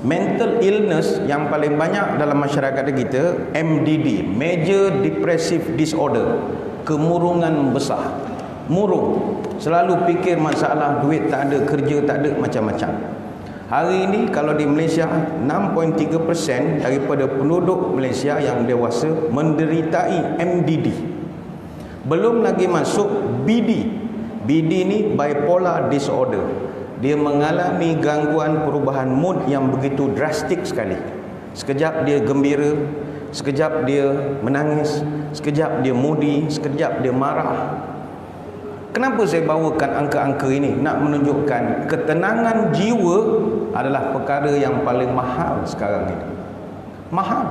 mental illness yang paling banyak dalam masyarakat kita MDD major depressive disorder. Kemurungan besar. Murung. Selalu fikir masalah duit tak ada kerja tak ada macam-macam. Hari ini kalau di Malaysia 6.3% daripada penduduk Malaysia yang dewasa menderitai MDD belum lagi masuk BD BD ni bipolar disorder dia mengalami gangguan perubahan mood yang begitu drastik sekali. Sekejap dia gembira, sekejap dia menangis, sekejap dia moody, sekejap dia marah. Kenapa saya bawakan angka-angka ini? Nak menunjukkan ketenangan jiwa adalah perkara yang paling mahal sekarang ini. Mahal.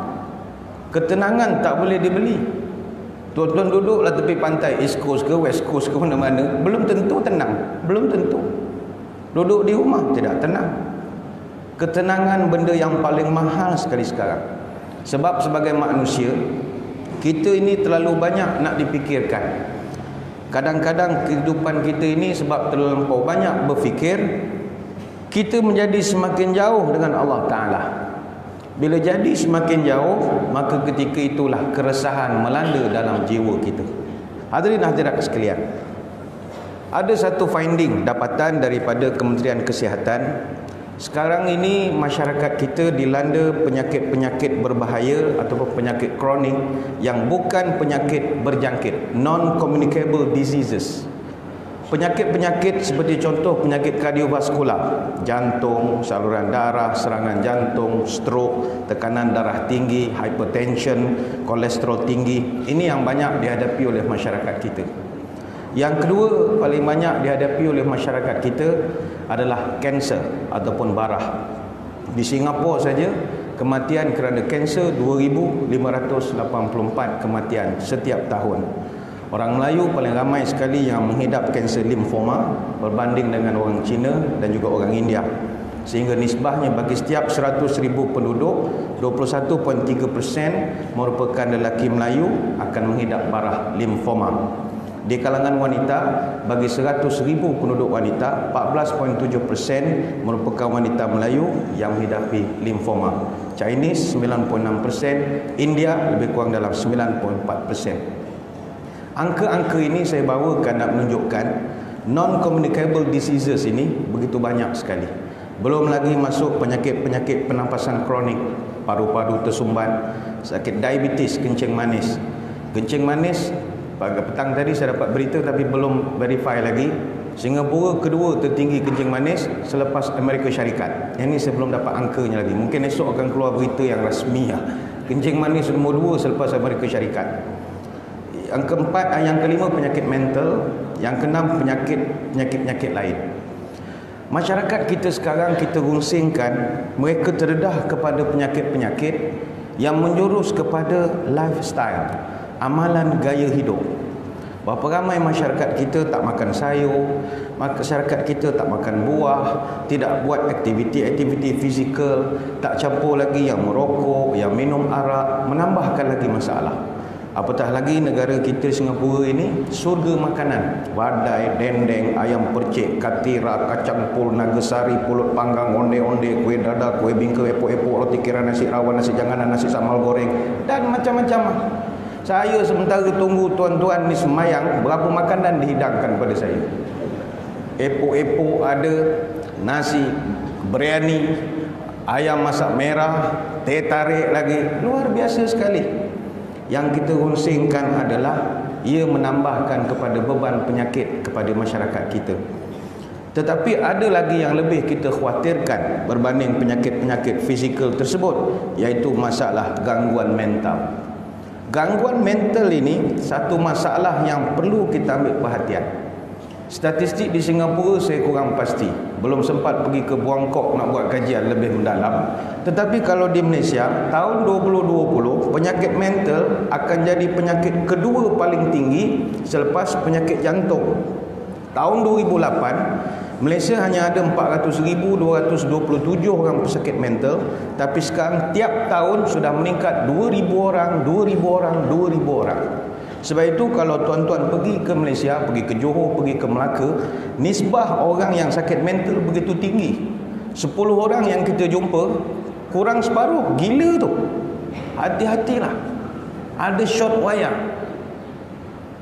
Ketenangan tak boleh dibeli. Tuan-tuan duduklah tepi pantai East Coast ke West Coast ke mana-mana, belum tentu tenang, belum tentu. Duduk di rumah tidak tenang. Ketenangan benda yang paling mahal sekali sekarang. Sebab sebagai manusia, kita ini terlalu banyak nak dipikirkan. Kadang-kadang kehidupan kita ini sebab terlalu banyak berfikir, kita menjadi semakin jauh dengan Allah Ta'ala. Bila jadi semakin jauh, maka ketika itulah keresahan melanda dalam jiwa kita. Hadirin hadirat sekalian, ada satu finding dapatan daripada Kementerian Kesihatan. Sekarang ini masyarakat kita dilanda penyakit-penyakit berbahaya ataupun penyakit kronik yang bukan penyakit berjangkit non communicable diseases. Penyakit-penyakit seperti contoh penyakit kardiovaskular jantung saluran darah serangan jantung stroke tekanan darah tinggi hypertension kolesterol tinggi ini yang banyak dihadapi oleh masyarakat kita yang kedua paling banyak dihadapi oleh masyarakat kita adalah kanser ataupun barah. Di Singapura saja kematian kerana kanser 2584 kematian setiap tahun. Orang Melayu paling ramai sekali yang menghidap kanser limfoma berbanding dengan orang Cina dan juga orang India. Sehingga nisbahnya bagi setiap 100,000 penduduk 21.3% merupakan lelaki Melayu akan menghidap barah limfoma. Di kalangan wanita, bagi 100 ribu penduduk wanita, 14.7% merupakan wanita Melayu yang menghidapi limfoma. Chinese 9.6%, India lebih kurang dalam 9.4%. Angka-angka ini saya bawakan nak menunjukkan non-communicable diseases ini begitu banyak sekali. Belum lagi masuk penyakit-penyakit penampasan kronik, paru-paru tersumbat, sakit diabetes, kencing manis. Kencing manis Pagi petang tadi saya dapat berita tapi belum verify lagi. Singapura kedua tertinggi kencing manis selepas Amerika Syarikat. Yang ini saya belum dapat angkanya lagi. Mungkin esok akan keluar berita yang rasmi ya. Kencing manis nombor dua selepas Amerika Syarikat. Yang keempat, ah, yang kelima penyakit mental. Yang keenam penyakit penyakit-penyakit lain. Masyarakat kita sekarang kita rungsingkan mereka terdedah kepada penyakit-penyakit yang menjurus kepada lifestyle amalan gaya hidup. Berapa ramai masyarakat kita tak makan sayur, masyarakat kita tak makan buah, tidak buat aktiviti-aktiviti fizikal, tak campur lagi yang merokok, yang minum arak, menambahkan lagi masalah. Apatah lagi negara kita Singapura ini surga makanan. Wadai, dendeng, ayam percik, katira, kacang pul, nagasari, pulut panggang, onde-onde, kuih dada, kuih bingka, epok-epok, roti kira, nasi rawon, nasi janganan, nasi sambal goreng dan macam-macam. Saya sementara tunggu tuan-tuan ni semayang Berapa makanan dihidangkan pada saya. Epok-epok ada Nasi Biryani Ayam masak merah Teh tarik lagi. Luar biasa sekali. Yang kita runsingkan adalah Ia menambahkan kepada beban penyakit Kepada masyarakat kita. Tetapi ada lagi yang lebih kita khawatirkan berbanding penyakit-penyakit fizikal tersebut iaitu masalah gangguan mental. Gangguan mental ini satu masalah yang perlu kita ambil perhatian. Statistik di Singapura saya kurang pasti. Belum sempat pergi ke Buangkok nak buat kajian lebih mendalam. Tetapi kalau di Malaysia, tahun 2020, penyakit mental akan jadi penyakit kedua paling tinggi selepas penyakit jantung. Tahun 2008, Malaysia hanya ada 400,227 orang pesakit mental tapi sekarang tiap tahun sudah meningkat 2,000 orang, 2,000 orang, 2,000 orang. Sebab itu kalau tuan-tuan pergi ke Malaysia, pergi ke Johor, pergi ke Melaka, nisbah orang yang sakit mental begitu tinggi. 10 orang yang kita jumpa, kurang separuh gila tu hati-hatilah ada short wire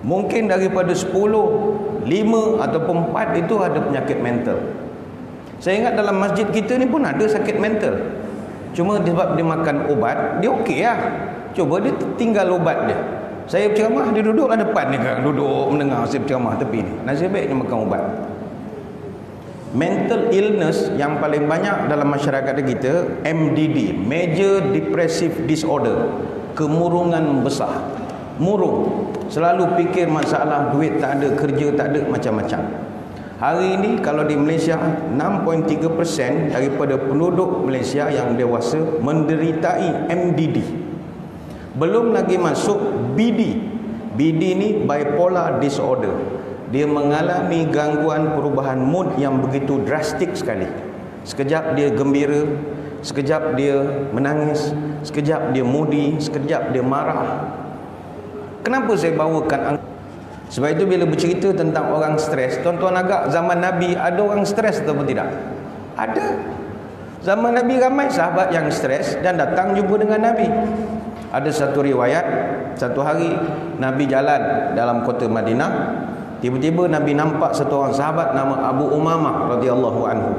mungkin daripada 10 5 ataupun 4 itu ada penyakit mental. Saya ingat dalam masjid kita ni pun ada sakit mental. Cuma sebab dia makan ubat dia okey lah. Cuba dia tinggal ubat dia. Saya berceramah dia duduk lah depan ni. Kan duduk mendengar saya berceramah tepi ni. Nasib baik dia makan ubat. Mental illness yang paling banyak dalam masyarakat kita MDD major depressive disorder. Kemurungan besar murung selalu fikir masalah duit tak ada kerja tak ada macam-macam. Hari ini kalau di Malaysia 6.3% daripada penduduk Malaysia yang dewasa menderitai MDD belum lagi masuk BD BD ni bipolar disorder. Dia mengalami gangguan perubahan mood yang begitu drastik sekali. Sekejap dia gembira sekejap dia menangis sekejap dia moody sekejap dia marah kenapa saya bawakan sebab itu bila bercerita tentang orang stres tuan-tuan agak zaman Nabi ada orang stres atau tidak ada zaman Nabi ramai sahabat yang stres dan datang jumpa dengan Nabi ada satu riwayat satu hari Nabi jalan dalam kota Madinah Tiba-tiba Nabi nampak satu orang sahabat nama Abu Umamah radhiyallahu anhu.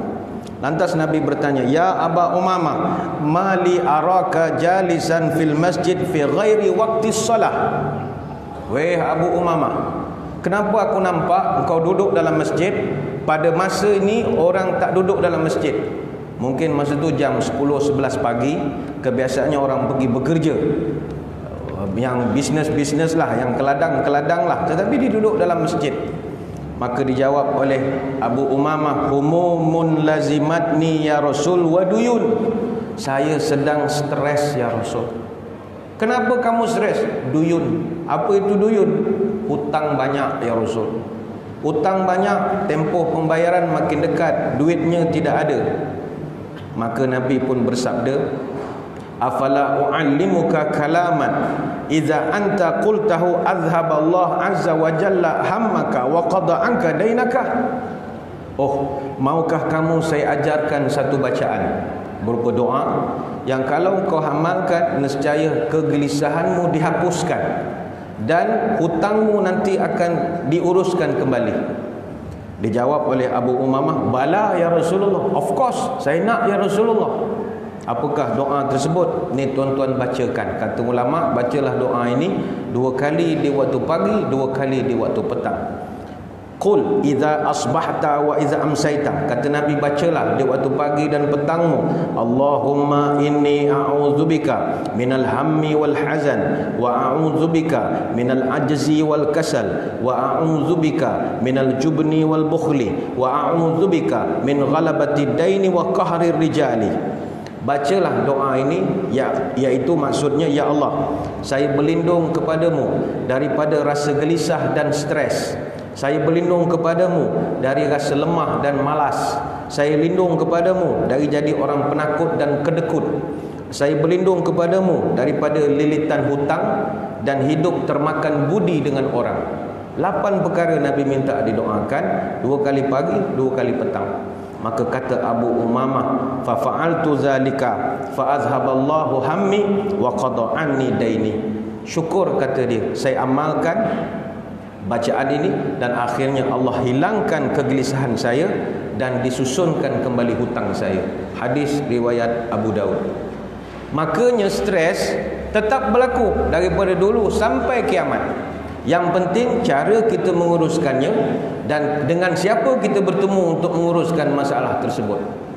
Lantas Nabi bertanya, "Ya Aba Umamah, mali araka jalisan fil masjid fi ghairi waqti shalah?" Weh Abu Umamah, kenapa aku nampak engkau duduk dalam masjid? Pada masa ini orang tak duduk dalam masjid? Mungkin masa tu jam 10 11 pagi, kebiasaannya orang pergi bekerja. Yang bisnes-bisnes lah yang keladang-keladang lah. Tetapi dia duduk dalam masjid. Maka dijawab oleh Abu Umamah humumun lazimatni ya Rasul wa duyun. Saya sedang stres ya Rasul. Kenapa kamu stres? Duyun apa itu duyun? Hutang banyak ya Rasul. Hutang banyak tempoh pembayaran makin dekat duitnya tidak ada. Maka Nabi pun bersabda afala uallimuka kalaman? Idza anta qultahu azhab Allah azza wa jalla hammaka wa qada anka dainaka? Oh maukah kamu saya ajarkan satu bacaan? Berupa doa yang kalau kau amalkan nescaya kegelisahanmu dihapuskan dan hutangmu nanti akan diuruskan kembali dijawab oleh Abu Umamah bala ya Rasulullah of course saya nak ya Rasulullah Apakah doa tersebut? Ni tuan-tuan bacakan. Kata ulama, bacalah doa ini dua kali di waktu pagi, dua kali di waktu petang. Qul idza asbahta wa idza amsayta. Kata Nabi bacalah di waktu pagi dan petangmu. Allahumma inni a'udzubika minal hammi wal hazan wa a'udzubika minal ajzi wal kasal wa a'udzubika minal jubni wal bukhli wa a'udzubika min ghalabati daini wa qahri rijali bacalah doa ini ya iaitu maksudnya ya Allah saya berlindung kepadamu daripada rasa gelisah dan stres. Saya berlindung kepadamu dari rasa lemah dan malas. Saya lindung kepadamu dari jadi orang penakut dan kedekut. Saya berlindung kepadamu daripada lilitan hutang dan hidup termakan budi dengan orang. Lapan perkara Nabi minta didoakan dua kali pagi dua kali petang maka kata Abu Umamah fa fa'altu zalika fa azhaballahu hammi wa qada anni daini. Syukur kata dia saya amalkan bacaan ini dan akhirnya Allah hilangkan kegelisahan saya dan disusunkan kembali hutang saya. Hadis riwayat Abu Daud. Makanya stres tetap berlaku daripada dulu sampai kiamat. Yang penting cara kita menguruskannya dan dengan siapa kita bertemu untuk menguruskan masalah tersebut.